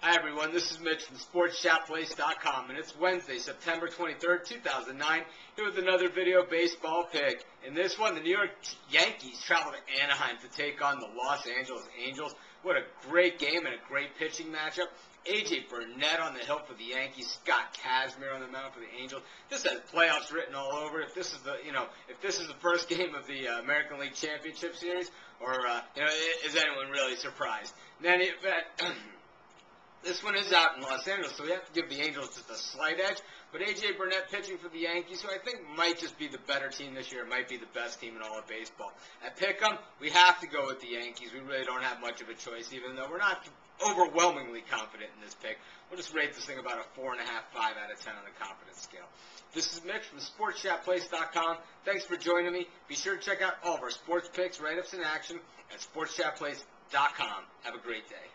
Hi everyone, this is Mitch from SportsChatPlace.com, and it's Wednesday, September 23rd, 2009, here with another video baseball pick. In this one, the New York Yankees travel to Anaheim to take on the Los Angeles Angels. What a great game and a great pitching matchup. AJ Burnett on the hill for the Yankees, Scott Kazmir on the mound for the Angels. This has playoffs written all over. If this is the, you know, if this is the first game of the uh, American League Championship Series, or uh, you know, is anyone really surprised? Then it, this one is out in Los Angeles, so we have to give the Angels just a slight edge. But A.J. Burnett pitching for the Yankees, who I think might just be the better team this year, might be the best team in all of baseball. At Pick'em, we have to go with the Yankees. We really don't have much of a choice, even though we're not overwhelmingly confident in this pick. We'll just rate this thing about a 4.5, 5 out of 10 on the confidence scale. This is Mitch from SportsChatPlace.com. Thanks for joining me. Be sure to check out all of our sports picks, write-ups, in action at SportsChatPlace.com. Have a great day.